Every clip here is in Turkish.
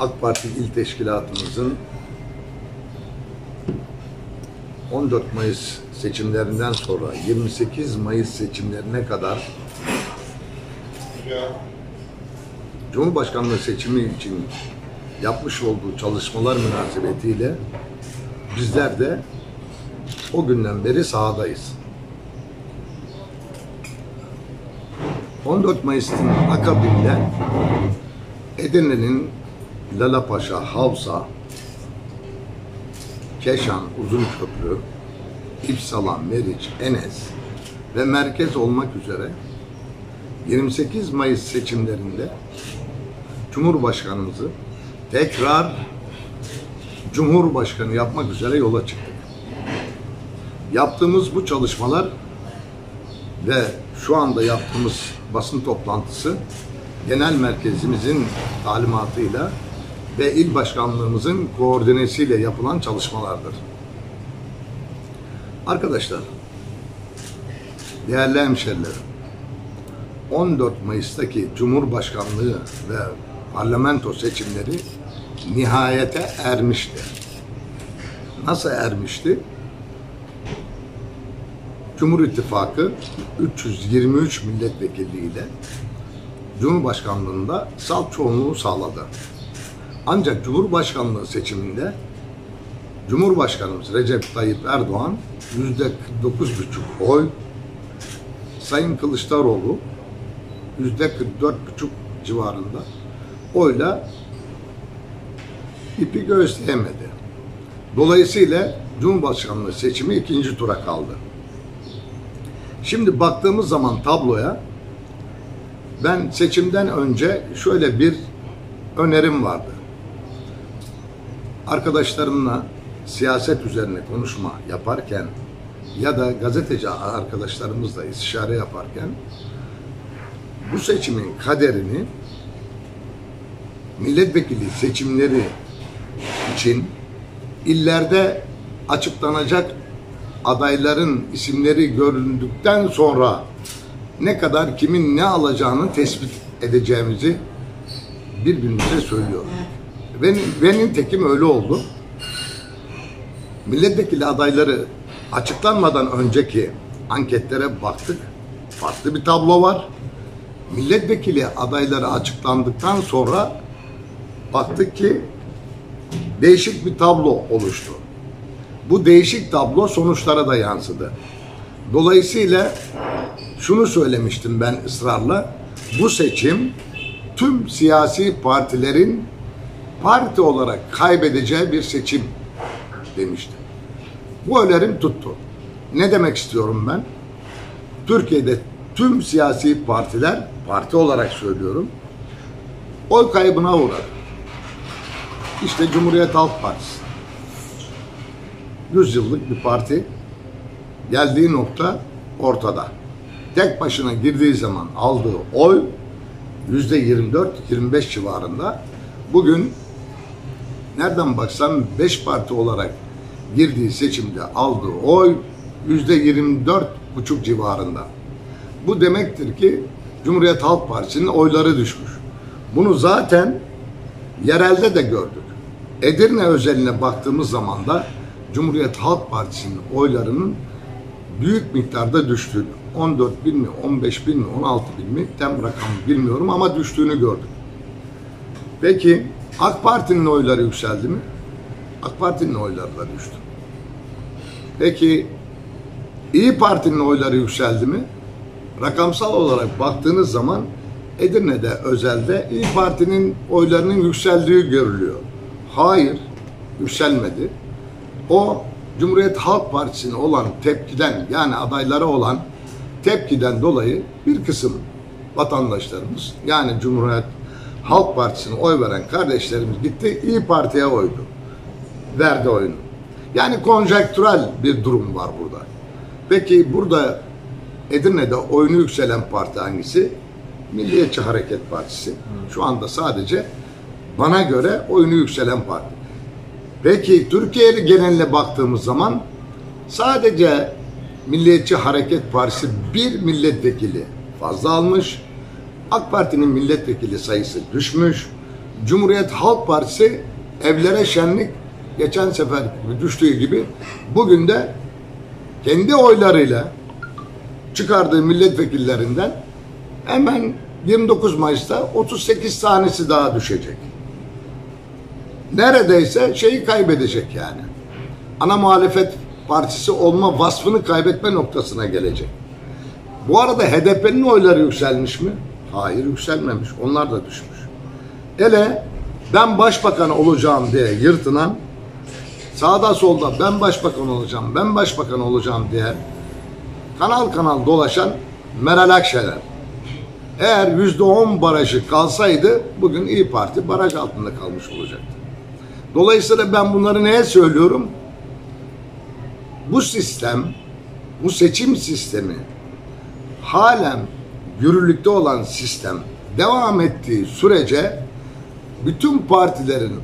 AK Parti İl Teşkilatımızın 14 Mayıs seçimlerinden sonra 28 Mayıs seçimlerine kadar Cumhurbaşkanlığı seçimi için yapmış olduğu çalışmalar münasebetiyle bizler de o günden beri sahadayız. 14 Mayıs'ın akabinde Edirne'nin Lalapaşa, Havza, Keşan, Uzunköprü, İpsala, Meriç, Enes ve merkez olmak üzere 28 Mayıs seçimlerinde Cumhurbaşkanımızı tekrar Cumhurbaşkanı yapmak üzere yola çıktık. Yaptığımız bu çalışmalar ve şu anda yaptığımız basın toplantısı genel merkezimizin talimatıyla ve il başkanlığımızın koordinesiyle yapılan çalışmalardır. Arkadaşlar, değerli hemşerilerim, 14 Mayıs'taki Cumhurbaşkanlığı ve parlamento seçimleri nihayete ermişti. Nasıl ermişti? Cumhur İttifakı 323 milletvekiliyle Cumhurbaşkanlığında salt çoğunluğu sağladı. Ancak Cumhurbaşkanlığı seçiminde Cumhurbaşkanımız Recep Tayyip Erdoğan yüzde 49,5 oy, Sayın Kılıçdaroğlu yüzde 44,5 civarında oyla ipi gösteremedi. Dolayısıyla Cumhurbaşkanlığı seçimi ikinci tura kaldı. Şimdi baktığımız zaman tabloya ben seçimden önce şöyle bir önerim vardı. Arkadaşlarımla siyaset üzerine konuşma yaparken ya da gazeteci arkadaşlarımızla istişare yaparken bu seçimin kaderini milletvekili seçimleri için illerde açıklanacak adayların isimleri göründükten sonra ne kadar kimin ne alacağını tespit edeceğimizi birbirimize söylüyor. Benim, benim tekim öyle oldu. Milletvekili adayları açıklanmadan önceki anketlere baktık. Farklı bir tablo var. Milletvekili adayları açıklandıktan sonra baktık ki değişik bir tablo oluştu. Bu değişik tablo sonuçlara da yansıdı. Dolayısıyla şunu söylemiştim ben ısrarla. Bu seçim tüm siyasi partilerin parti olarak kaybedeceği bir seçim demiştim. Bu önerim tuttu. Ne demek istiyorum ben? Türkiye'de tüm siyasi partiler, parti olarak söylüyorum, oy kaybına uğradı. İşte Cumhuriyet Halk Partisi. 100 yıllık bir parti geldiği nokta ortada. Tek başına girdiği zaman aldığı oy yüzde 24-25 civarında. Bugün nereden baksan 5 parti olarak girdiği seçimde aldığı oy yüzde 24 buçuk civarında. Bu demektir ki Cumhuriyet Halk Partisi'nin oyları düşmüş. Bunu zaten yerelde de gördük. Edirne özeline baktığımız zaman da Cumhuriyet Halk Partisi'nin oylarının büyük miktarda düştüğünü, 14 bin mi, 15 bin mi, 16 bin mi tem rakam bilmiyorum ama düştüğünü gördük. Peki AK Parti'nin oyları yükseldi mi? AK Parti'nin oyları da düştü. Peki İyi Parti'nin oyları yükseldi mi? Rakamsal olarak baktığınız zaman Edirne'de özelde İyi Parti'nin oylarının yükseldiği görülüyor. Hayır, yükselmedi. O Cumhuriyet Halk Partisi'ne olan tepkiden yani adaylara olan tepkiden dolayı bir kısım vatandaşlarımız yani Cumhuriyet Halk Partisi'ne oy veren kardeşlerimiz gitti İyi Parti'ye oydu. Verdi oyunu. Yani konjektürel bir durum var burada. Peki burada Edirne'de oyunu yükselen parti hangisi? Milliyetçi Hareket Partisi. Şu anda sadece bana göre oyunu yükselen parti. Peki Türkiye geneline baktığımız zaman sadece Milliyetçi Hareket Partisi bir milletvekili fazla almış. AK Parti'nin milletvekili sayısı düşmüş. Cumhuriyet Halk Partisi evlere şenlik geçen sefer düştüğü gibi bugün de kendi oylarıyla çıkardığı milletvekillerinden hemen 29 Mayıs'ta 38 tanesi daha düşecek. Neredeyse şeyi kaybedecek yani. Ana muhalefet partisi olma vasfını kaybetme noktasına gelecek. Bu arada HDP'nin oyları yükselmiş mi? Hayır yükselmemiş. Onlar da düşmüş. Hele ben başbakan olacağım diye yırtınan sağda solda ben başbakan olacağım, ben başbakan olacağım diye kanal kanal dolaşan Meral Akşener. Eğer yüzde on barajı kalsaydı bugün İyi Parti baraj altında kalmış olacaktı. Dolayısıyla ben bunları neye söylüyorum? Bu sistem, bu seçim sistemi halen yürürlükte olan sistem devam ettiği sürece bütün partilerin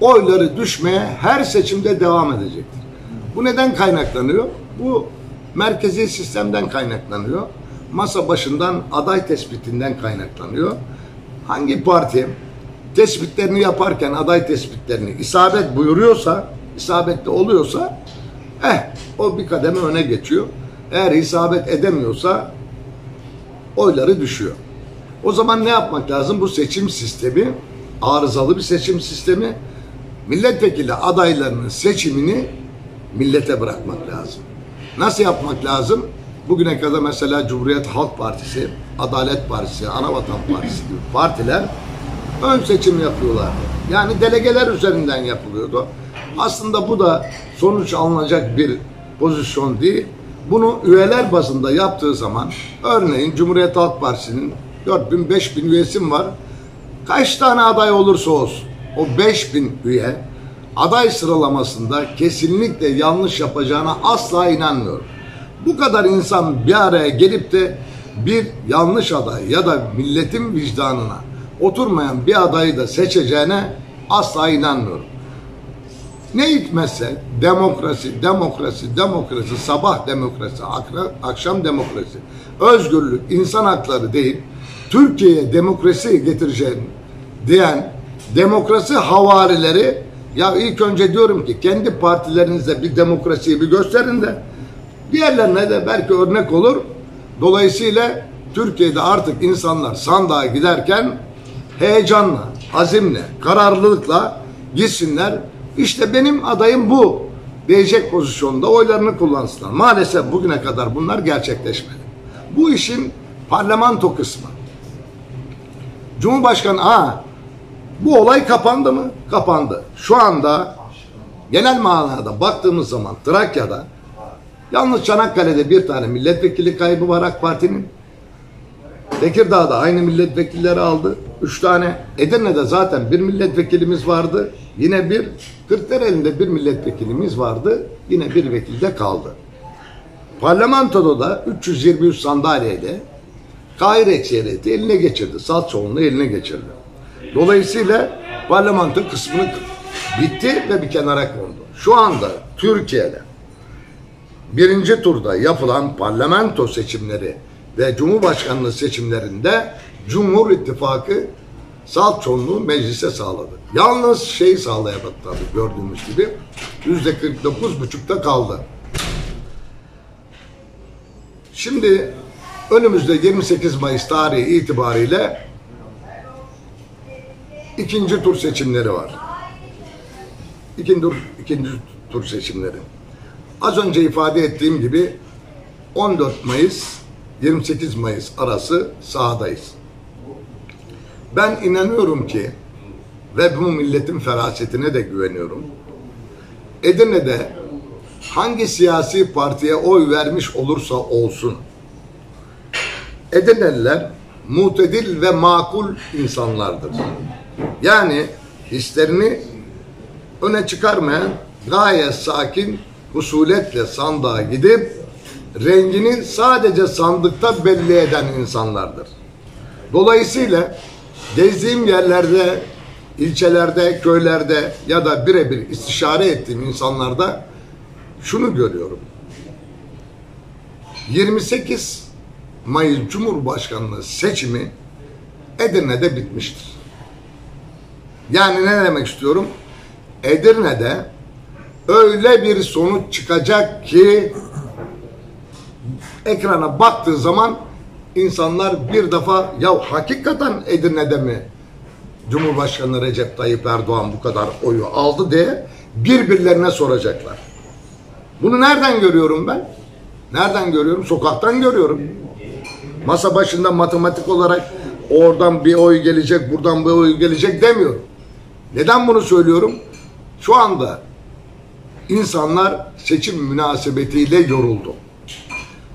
oyları düşmeye her seçimde devam edecektir. Bu neden kaynaklanıyor? Bu merkezi sistemden kaynaklanıyor. Masa başından aday tespitinden kaynaklanıyor. Hangi parti tespitlerini yaparken aday tespitlerini isabet buyuruyorsa, isabetli oluyorsa eh o bir kademe öne geçiyor. Eğer isabet edemiyorsa oyları düşüyor. O zaman ne yapmak lazım? Bu seçim sistemi arızalı bir seçim sistemi. Milletvekili adaylarının seçimini millete bırakmak lazım. Nasıl yapmak lazım? Bugüne kadar mesela Cumhuriyet Halk Partisi, Adalet Partisi, Anavatan Partisi gibi partiler ön seçim yapıyorlardı. Yani delegeler üzerinden yapılıyordu. Aslında bu da sonuç alınacak bir pozisyon değil. Bunu üyeler bazında yaptığı zaman örneğin Cumhuriyet Halk Partisi'nin 4000 5000 üyesi var. Kaç tane aday olursa olsun o 5000 üye aday sıralamasında kesinlikle yanlış yapacağına asla inanmıyorum. Bu kadar insan bir araya gelip de bir yanlış aday ya da milletin vicdanına oturmayan bir adayı da seçeceğine asla inanmıyorum. Ne hikmetse demokrasi, demokrasi, demokrasi, sabah demokrasi, akşam demokrasi, özgürlük, insan hakları deyip Türkiye'ye demokrasi getireceğini diyen demokrasi havarileri ya ilk önce diyorum ki kendi partilerinizde bir demokrasiyi bir gösterin de diğerlerine de belki örnek olur. Dolayısıyla Türkiye'de artık insanlar sandığa giderken heyecanla, azimle, kararlılıkla gitsinler. İşte benim adayım bu diyecek pozisyonda oylarını kullansınlar. Maalesef bugüne kadar bunlar gerçekleşmedi. Bu işin parlamento kısmı. Cumhurbaşkanı ha bu olay kapandı mı? Kapandı. Şu anda genel manada baktığımız zaman Trakya'da yalnız Çanakkale'de bir tane milletvekili kaybı var AK Parti'nin. Tekirdağ'da aynı milletvekilleri aldı. Üç tane. Edirne'de zaten bir milletvekilimiz vardı. Yine bir. Kırklareli'nde bir milletvekilimiz vardı. Yine bir vekilde kaldı. Parlamentoda da 323 sandalyeyle Kahire ekseriyeti eline geçirdi. Salt çoğunluğu eline geçirdi. Dolayısıyla parlamento kısmını bitti ve bir kenara kondu. Şu anda Türkiye'de birinci turda yapılan parlamento seçimleri ve Cumhurbaşkanlığı seçimlerinde Cumhur İttifakı salt çoğunluğu meclise sağladı. Yalnız şey sağlayamadı tabii gördüğümüz gibi yüzde 49 buçukta kaldı. Şimdi önümüzde 28 Mayıs tarihi itibariyle ikinci tur seçimleri var. İkinci ikinci tur seçimleri. Az önce ifade ettiğim gibi 14 Mayıs 28 Mayıs arası sahadayız. Ben inanıyorum ki ve bu milletin ferasetine de güveniyorum. Edirne'de hangi siyasi partiye oy vermiş olursa olsun Edirneliler mutedil ve makul insanlardır. Yani hislerini öne çıkarmayan gayet sakin husuletle sandığa gidip rengini sadece sandıkta belli eden insanlardır. Dolayısıyla gezdiğim yerlerde, ilçelerde, köylerde ya da birebir istişare ettiğim insanlarda şunu görüyorum. 28 Mayıs Cumhurbaşkanlığı seçimi Edirne'de bitmiştir. Yani ne demek istiyorum? Edirne'de öyle bir sonuç çıkacak ki ekrana baktığı zaman insanlar bir defa ya hakikaten Edirne'de mi Cumhurbaşkanı Recep Tayyip Erdoğan bu kadar oyu aldı diye birbirlerine soracaklar. Bunu nereden görüyorum ben? Nereden görüyorum? Sokaktan görüyorum. Masa başında matematik olarak oradan bir oy gelecek, buradan bir oy gelecek demiyorum. Neden bunu söylüyorum? Şu anda insanlar seçim münasebetiyle yoruldu.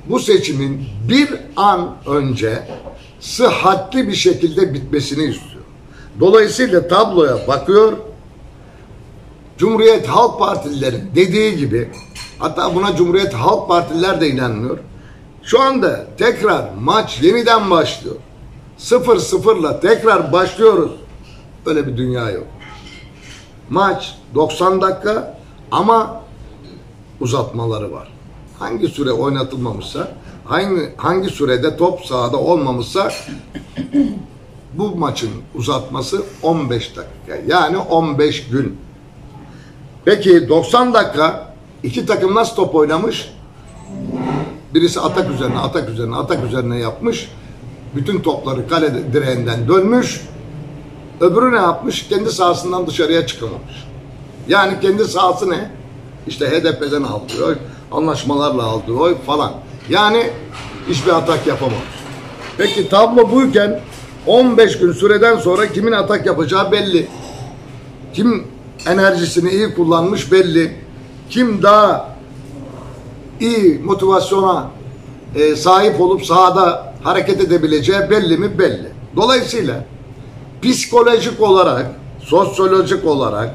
Bu seçimin bir an önce sıhhatli bir şekilde bitmesini istiyor. Dolayısıyla tabloya bakıyor. Cumhuriyet Halk Partililerin dediği gibi hatta buna Cumhuriyet Halk Partililer de inanmıyor. Şu anda tekrar maç yeniden başlıyor. Sıfır sıfırla tekrar başlıyoruz. Öyle bir dünya yok. Maç 90 dakika ama uzatmaları var. Hangi süre oynatılmamışsa, hangi, hangi sürede top sahada olmamışsa bu maçın uzatması 15 dakika. Yani 15 gün. Peki 90 dakika iki takım nasıl top oynamış? Birisi atak üzerine, atak üzerine, atak üzerine yapmış. Bütün topları kale direğinden dönmüş. Öbürü ne yapmış? Kendi sahasından dışarıya çıkamamış. Yani kendi sahası ne? İşte HDP'den aldığı oy, anlaşmalarla aldığı oy falan. Yani hiçbir atak yapamamış. Peki tablo buyken 15 gün süreden sonra kimin atak yapacağı belli. Kim enerjisini iyi kullanmış belli. Kim daha iyi motivasyona e, sahip olup sahada hareket edebileceği belli mi belli. Dolayısıyla psikolojik olarak, sosyolojik olarak,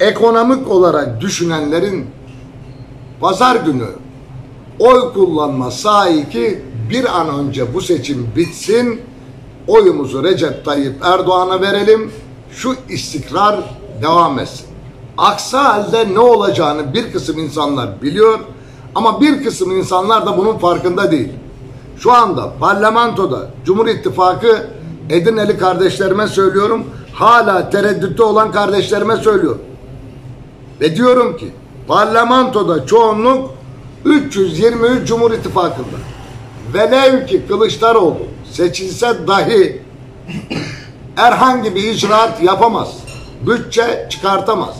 ekonomik olarak düşünenlerin pazar günü oy kullanma sahibi bir an önce bu seçim bitsin, oyumuzu Recep Tayyip Erdoğan'a verelim, şu istikrar devam etsin. Aksi halde ne olacağını bir kısım insanlar biliyor ama bir kısım insanlar da bunun farkında değil. Şu anda parlamentoda Cumhur İttifakı Edirneli kardeşlerime söylüyorum, hala tereddütte olan kardeşlerime söylüyorum. Ve diyorum ki parlamentoda çoğunluk 323 Cumhur İttifakı'nda. Velev ki Kılıçdaroğlu seçilse dahi herhangi bir icraat yapamaz. Bütçe çıkartamaz.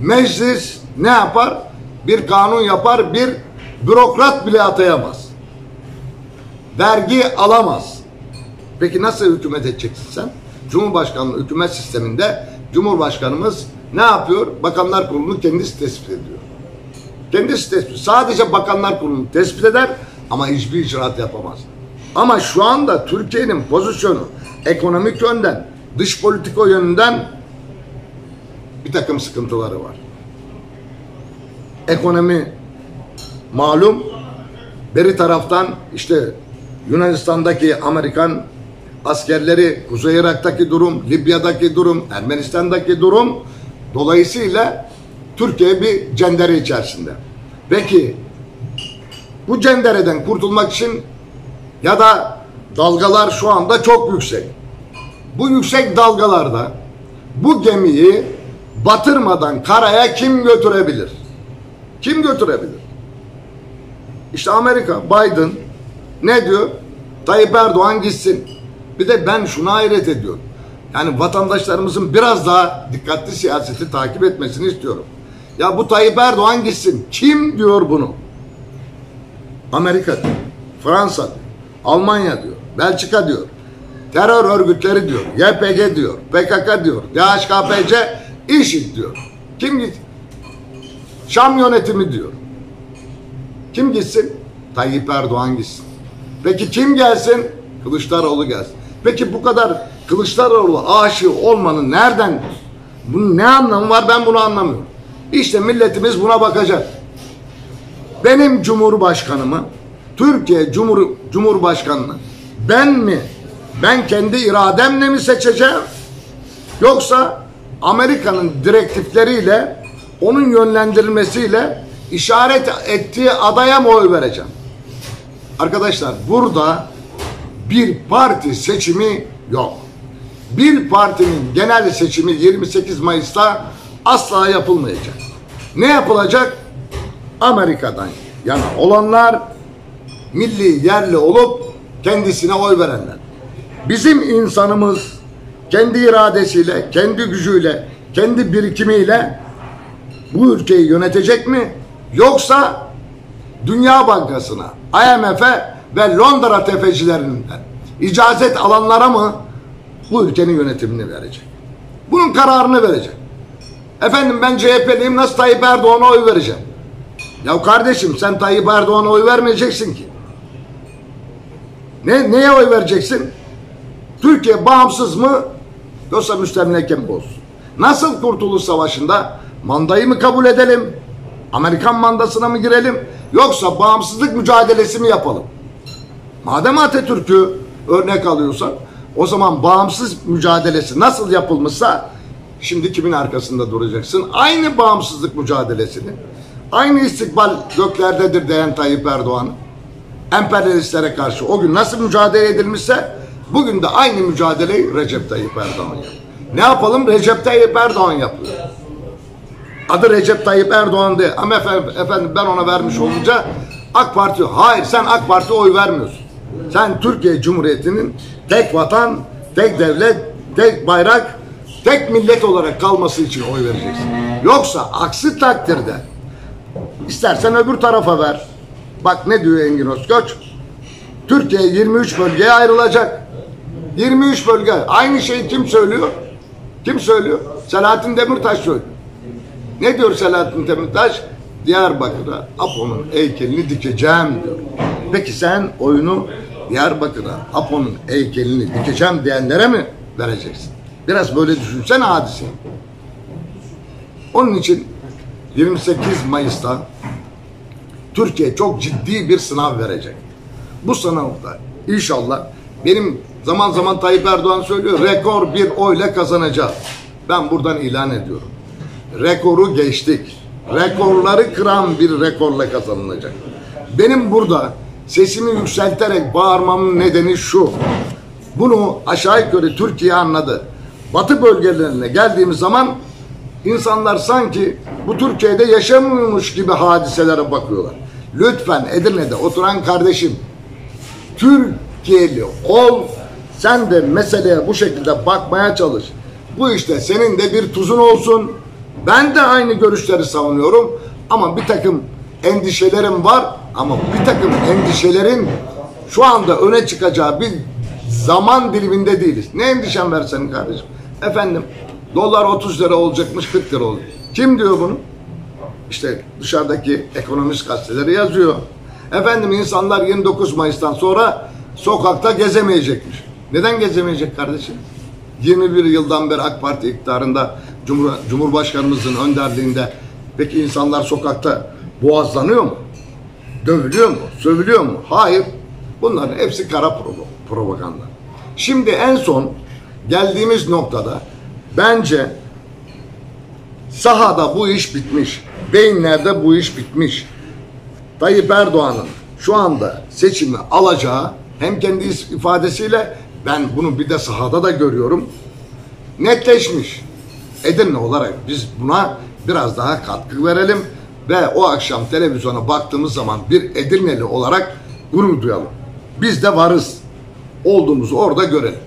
Meclis ne yapar? Bir kanun yapar, bir bürokrat bile atayamaz. Vergi alamaz. Peki nasıl hükümet edeceksin sen? Cumhurbaşkanlığı hükümet sisteminde Cumhurbaşkanımız ne yapıyor? Bakanlar Kurulu'nu kendisi tespit ediyor. Kendisi tespit. Sadece Bakanlar Kurulu'nu tespit eder ama hiçbir icraat yapamaz. Ama şu anda Türkiye'nin pozisyonu ekonomik yönden, dış politika yönünden bir takım sıkıntıları var. Ekonomi malum beri taraftan işte Yunanistan'daki Amerikan askerleri, Kuzey Irak'taki durum, Libya'daki durum, Ermenistan'daki durum dolayısıyla Türkiye bir cendere içerisinde. Peki bu cendereden kurtulmak için ya da dalgalar şu anda çok yüksek. Bu yüksek dalgalarda bu gemiyi batırmadan karaya kim götürebilir? Kim götürebilir? İşte Amerika, Biden ne diyor? Tayyip Erdoğan gitsin. Bir de ben şuna hayret ediyorum. Yani vatandaşlarımızın biraz daha dikkatli siyaseti takip etmesini istiyorum. Ya bu Tayyip Erdoğan gitsin. Kim diyor bunu? Amerika diyor. Fransa diyor. Almanya diyor. Belçika diyor. Terör örgütleri diyor. YPG diyor. PKK diyor. DHKPC IŞİD diyor. Kim git? Şam yönetimi diyor. Kim gitsin? Tayyip Erdoğan gitsin. Peki kim gelsin? Kılıçdaroğlu gelsin. Peki bu kadar Kılıçdaroğlu aşığı olmanın nereden? Bunun ne anlamı var ben bunu anlamıyorum. İşte milletimiz buna bakacak. Benim Cumhurbaşkanımı, Türkiye Cumhur, Cumhurbaşkanını ben mi, ben kendi irademle mi seçeceğim? Yoksa Amerika'nın direktifleriyle, onun yönlendirilmesiyle işaret ettiği adaya mı oy vereceğim? Arkadaşlar burada bir parti seçimi yok. bir partinin genel seçimi 28 Mayıs'ta asla yapılmayacak. Ne yapılacak? Amerika'dan yana olanlar milli yerli olup kendisine oy verenler. Bizim insanımız kendi iradesiyle, kendi gücüyle, kendi birikimiyle bu ülkeyi yönetecek mi? Yoksa Dünya Bankası'na, IMF'e ve Londra tefecilerinden icazet alanlara mı bu ülkenin yönetimini verecek? Bunun kararını verecek. Efendim ben CHP'liyim nasıl Tayyip Erdoğan'a oy vereceğim? Ya kardeşim sen Tayyip Erdoğan'a oy vermeyeceksin ki. Ne, neye oy vereceksin? Türkiye bağımsız mı yoksa müstemleke mi olsun? Nasıl Kurtuluş Savaşı'nda mandayı mı kabul edelim? Amerikan mandasına mı girelim? Yoksa bağımsızlık mücadelesi mi yapalım? Madem Atatürk'ü örnek alıyorsan o zaman bağımsız mücadelesi nasıl yapılmışsa şimdi kimin arkasında duracaksın? Aynı bağımsızlık mücadelesini aynı istikbal göklerdedir diyen Tayyip Erdoğan emperyalistlere karşı o gün nasıl mücadele edilmişse bugün de aynı mücadeleyi Recep Tayyip Erdoğan yapıyor. Ne yapalım? Recep Tayyip Erdoğan yapıyor. Adı Recep Tayyip Erdoğan diye. Ama efendim, efendim ben ona vermiş olunca AK Parti. Hayır sen AK Parti oy vermiyorsun. Sen Türkiye Cumhuriyeti'nin tek vatan, tek devlet, tek bayrak, tek millet olarak kalması için oy vereceksin. Yoksa aksi takdirde istersen öbür tarafa ver. Bak ne diyor Engin Özkoç? Türkiye 23 bölgeye ayrılacak. 23 bölge. Aynı şeyi kim söylüyor? Kim söylüyor? Selahattin Demirtaş söylüyor. Ne diyor Selahattin Demirtaş? Diyarbakır'a Apo'nun heykelini dikeceğim diyor. Peki sen oyunu Diyarbakır'a Apo'nun heykelini dikeceğim diyenlere mi vereceksin? Biraz böyle düşünsene hadise. Onun için 28 Mayıs'ta Türkiye çok ciddi bir sınav verecek. Bu sınavda inşallah benim zaman zaman Tayyip Erdoğan söylüyor rekor bir oyla kazanacağız. Ben buradan ilan ediyorum. Rekoru geçtik. Rekorları kıran bir rekorla kazanılacak. Benim burada sesimi yükselterek bağırmamın nedeni şu. Bunu aşağı yukarı Türkiye anladı. Batı bölgelerine geldiğimiz zaman insanlar sanki bu Türkiye'de yaşamıyormuş gibi hadiselere bakıyorlar. Lütfen Edirne'de oturan kardeşim Türkiye'li ol. Sen de meseleye bu şekilde bakmaya çalış. Bu işte senin de bir tuzun olsun. Ben de aynı görüşleri savunuyorum. Ama bir takım endişelerim var. Ama bir takım endişelerin şu anda öne çıkacağı bir zaman diliminde değiliz. Ne endişen var senin kardeşim? Efendim dolar 30 lira olacakmış 40 lira olacak. Kim diyor bunu? İşte dışarıdaki ekonomist gazeteleri yazıyor. Efendim insanlar 29 Mayıs'tan sonra sokakta gezemeyecekmiş. Neden gezemeyecek kardeşim? 21 yıldan beri AK Parti iktidarında Cumhur, Cumhurbaşkanımızın önderliğinde peki insanlar sokakta boğazlanıyor mu? Dövülüyor mu? Sövülüyor mu? Hayır. Bunların hepsi kara propaganda. Şimdi en son geldiğimiz noktada bence sahada bu iş bitmiş. Beyinlerde bu iş bitmiş. Tayyip Erdoğan'ın şu anda seçimi alacağı hem kendi ifadesiyle ben bunu bir de sahada da görüyorum netleşmiş. Edirne olarak biz buna biraz daha katkı verelim ve o akşam televizyona baktığımız zaman bir Edirneli olarak gurur duyalım. Biz de varız. Olduğumuzu orada görelim.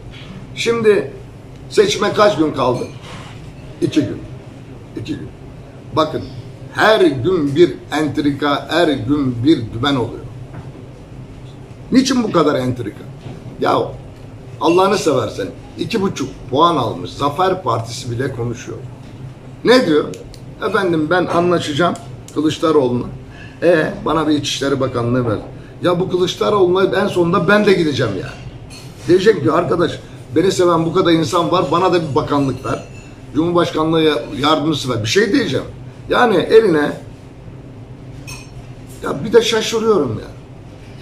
Şimdi seçime kaç gün kaldı? İki gün. İki gün. Bakın her gün bir entrika, her gün bir dümen oluyor. Niçin bu kadar entrika? Ya Allah'ını seversen iki buçuk puan almış Zafer Partisi bile konuşuyor. Ne diyor? Efendim ben anlaşacağım Kılıçdaroğlu'na. E bana bir İçişleri Bakanlığı ver. Ya bu Kılıçdaroğlu'na en sonunda ben de gideceğim ya. Diyecek ki arkadaş beni seven bu kadar insan var bana da bir bakanlık ver. Cumhurbaşkanlığı yardımcısı ver. Bir şey diyeceğim. Yani eline ya bir de şaşırıyorum ya.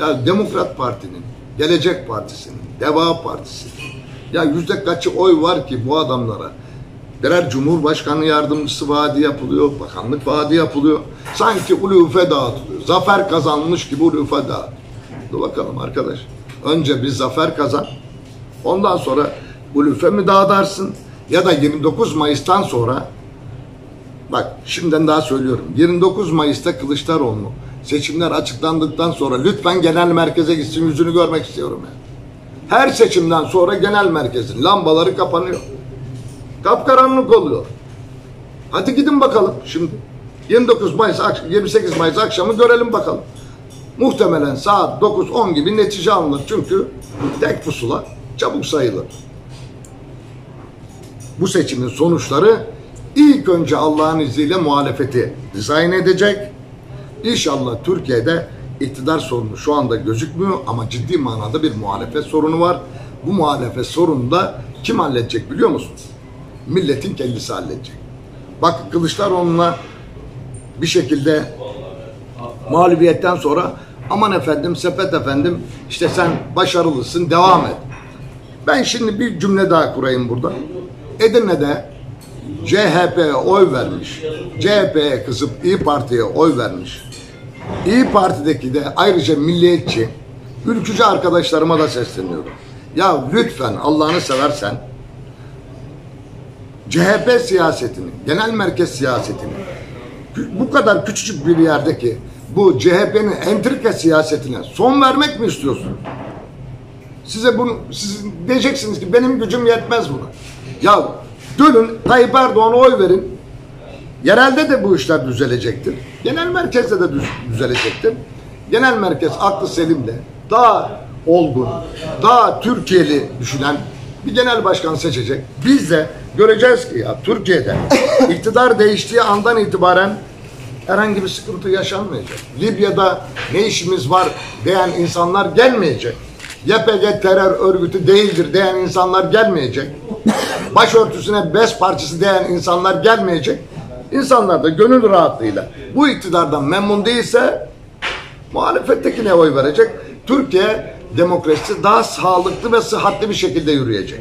Ya Demokrat Parti'nin, Gelecek Partisi'nin, Deva Partisi'nin ya yüzde kaçı oy var ki bu adamlara? Birer Cumhurbaşkanı yardımcısı vaadi yapılıyor, bakanlık vaadi yapılıyor. Sanki ulufe dağıtılıyor. Zafer kazanmış gibi ulufe dağıtılıyor. Dur bakalım arkadaş. Önce bir zafer kazan. Ondan sonra Ulüfe mi dağıtarsın ya da 29 Mayıs'tan sonra bak şimdiden daha söylüyorum 29 Mayıs'ta Kılıçdaroğlu seçimler açıklandıktan sonra lütfen genel merkeze gitsin yüzünü görmek istiyorum yani. Her seçimden sonra genel merkezin lambaları kapanıyor. Kapkaranlık oluyor. Hadi gidin bakalım şimdi. 29 Mayıs, ak- 28 Mayıs akşamı görelim bakalım. Muhtemelen saat 9-10 gibi netice alınır. Çünkü tek pusula çabuk sayılır. Bu seçimin sonuçları ilk önce Allah'ın izniyle muhalefeti dizayn edecek. İnşallah Türkiye'de iktidar sorunu şu anda gözükmüyor ama ciddi manada bir muhalefet sorunu var. Bu muhalefet sorunu da kim halledecek biliyor musunuz? Milletin kendisi halledecek. Bak Kılıçdaroğlu'na bir şekilde mağlubiyetten sonra aman efendim sepet efendim işte sen başarılısın devam et. Ben şimdi bir cümle daha kurayım burada. Edirne'de CHP'ye oy vermiş. CHP'ye kızıp İyi Parti'ye oy vermiş. İyi Parti'deki de ayrıca milliyetçi, ülkücü arkadaşlarıma da sesleniyorum. Ya lütfen Allah'ını seversen CHP siyasetini, genel merkez siyasetini bu kadar küçücük bir yerdeki bu CHP'nin entrika siyasetine son vermek mi istiyorsunuz? Size bunu siz diyeceksiniz ki benim gücüm yetmez buna. Ya dönün Tayyip Erdoğan'a oy verin. Yerelde de bu işler düzelecektir. Genel merkezde de düz- düzelecektir. Genel merkez aklı selimle daha olgun, daha Türkiye'li düşünen bir genel başkan seçecek. Biz de göreceğiz ki ya Türkiye'de iktidar değiştiği andan itibaren herhangi bir sıkıntı yaşanmayacak. Libya'da ne işimiz var diyen insanlar gelmeyecek. YPG terör örgütü değildir diyen insanlar gelmeyecek. Başörtüsüne bez parçası diyen insanlar gelmeyecek. İnsanlar da gönül rahatlığıyla bu iktidardan memnun değilse muhalefettekine oy verecek. Türkiye demokrasisi daha sağlıklı ve sıhhatli bir şekilde yürüyecek.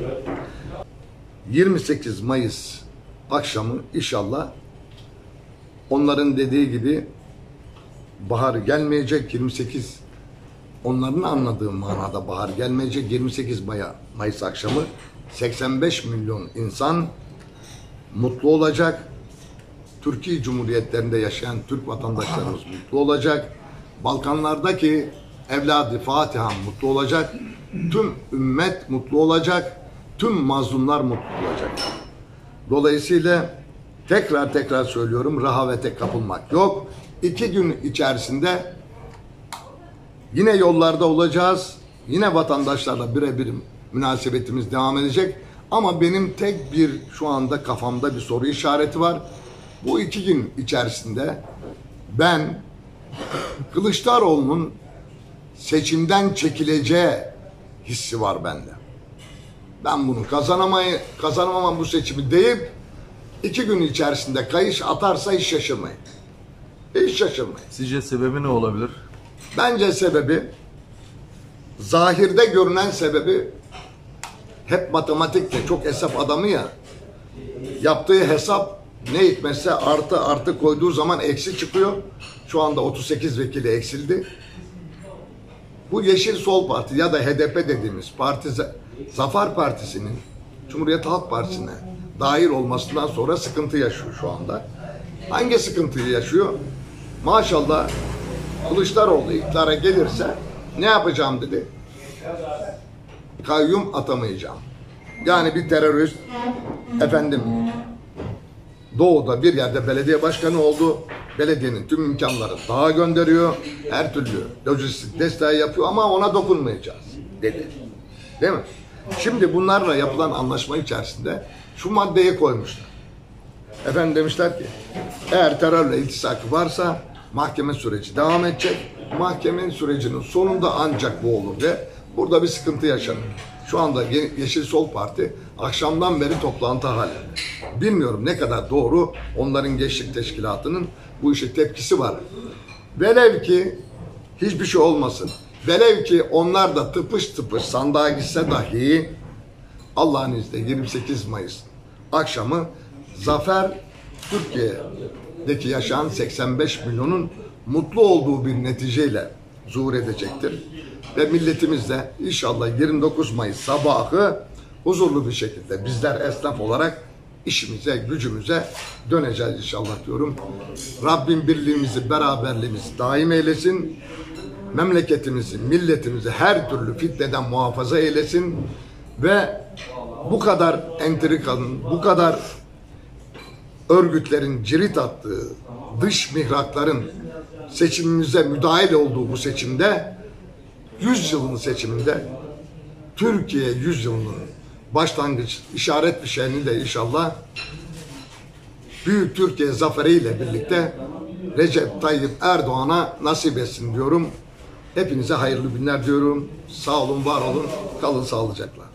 28 Mayıs akşamı inşallah onların dediği gibi bahar gelmeyecek 28 onların anladığı manada bahar gelmeyecek 28 Maya, Mayıs akşamı 85 milyon insan mutlu olacak. Türkiye Cumhuriyetlerinde yaşayan Türk vatandaşlarımız mutlu olacak. Balkanlardaki evladı Fatiha mutlu olacak. Tüm ümmet mutlu olacak. Tüm mazlumlar mutlu olacak. Dolayısıyla tekrar tekrar söylüyorum rahavete kapılmak yok. İki gün içerisinde yine yollarda olacağız. Yine vatandaşlarla birebir münasebetimiz devam edecek. Ama benim tek bir şu anda kafamda bir soru işareti var. Bu iki gün içerisinde ben Kılıçdaroğlu'nun seçimden çekileceği hissi var bende. Ben bunu kazanamayı, kazanamam bu seçimi deyip iki gün içerisinde kayış atarsa hiç şaşırmayın. Hiç şaşırmayın. Sizce sebebi ne olabilir? Bence sebebi zahirde görünen sebebi hep matematikte çok hesap adamı ya yaptığı hesap ne hikmetse artı artı koyduğu zaman eksi çıkıyor. Şu anda 38 vekili eksildi. Bu Yeşil Sol Parti ya da HDP dediğimiz parti Zafer Partisi'nin Cumhuriyet Halk Partisi'ne dahil olmasından sonra sıkıntı yaşıyor şu anda. Hangi sıkıntıyı yaşıyor? Maşallah Kılıçdaroğlu iktidara gelirse ne yapacağım dedi. Kayyum atamayacağım. Yani bir terörist efendim Doğu'da bir yerde belediye başkanı oldu. Belediyenin tüm imkanları dağa gönderiyor. Her türlü lojistik desteği yapıyor ama ona dokunmayacağız dedi. Değil mi? Şimdi bunlarla yapılan anlaşma içerisinde şu maddeyi koymuşlar. Efendim demişler ki eğer terörle iltisakı varsa mahkeme süreci devam edecek. Mahkemenin sürecinin sonunda ancak bu olur ve burada bir sıkıntı yaşanır. Şu anda Ye- Yeşil Sol Parti akşamdan beri toplantı halinde. Bilmiyorum ne kadar doğru onların gençlik teşkilatının bu işe tepkisi var. Velev ki hiçbir şey olmasın. Velev ki onlar da tıpış tıpış sandığa gitse dahi Allah'ın izniyle 28 Mayıs akşamı Zafer Türkiye'deki yaşayan 85 milyonun mutlu olduğu bir neticeyle zuhur edecektir. Ve milletimiz de inşallah 29 Mayıs sabahı huzurlu bir şekilde bizler esnaf olarak işimize, gücümüze döneceğiz inşallah diyorum. Rabbim birliğimizi, beraberliğimizi daim eylesin. Memleketimizi, milletimizi her türlü fitneden muhafaza eylesin. Ve bu kadar entrikanın, bu kadar örgütlerin cirit attığı, dış mihrakların seçimimize müdahil olduğu bu seçimde 100 yılın seçiminde Türkiye 100 yılının başlangıç işaret bir de inşallah Büyük Türkiye zaferiyle birlikte Recep Tayyip Erdoğan'a nasip etsin diyorum. Hepinize hayırlı günler diyorum. Sağ olun, var olun, kalın sağlıcakla.